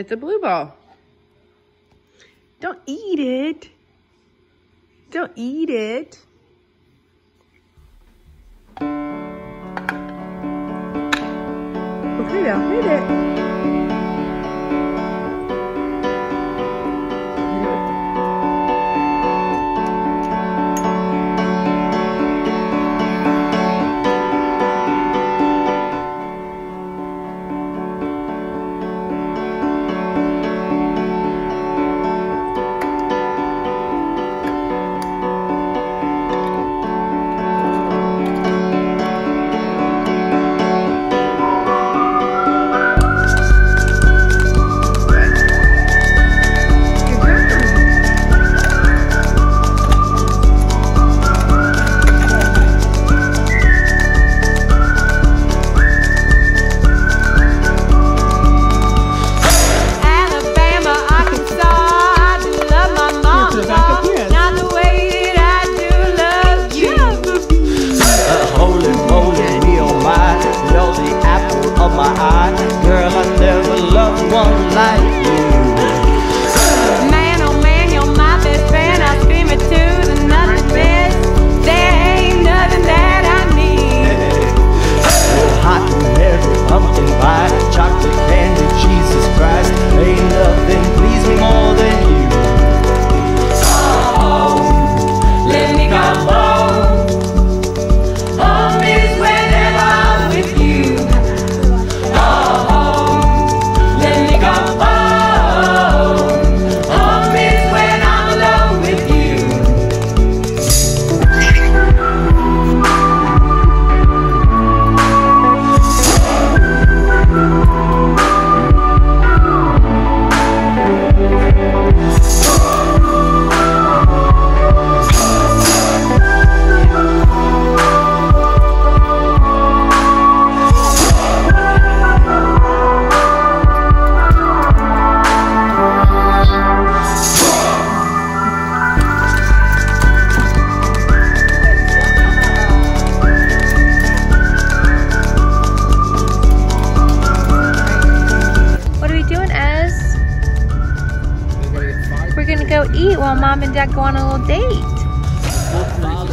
Hit the blue ball. Don't eat it. Don't eat it. Okay now, hit it. Eat while mom and dad go on a little date.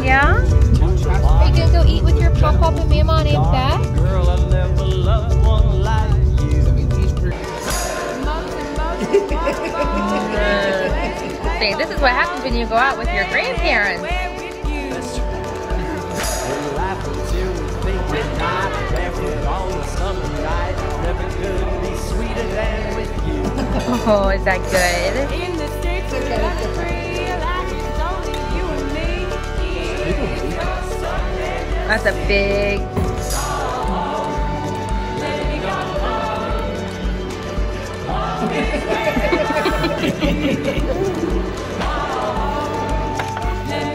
Yeah? Are you gonna go eat with your pop pop and mama and Aunt Beth? Say, this is what happens when you go out with your grandparents. Oh, is that good? That's a big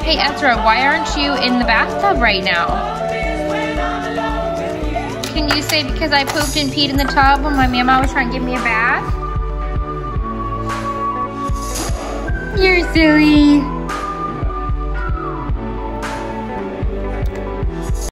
hey Ezra, why aren't you in the bathtub right now? Can you say because I pooped and peed in the tub when my mama was trying to give me a bath? You're silly.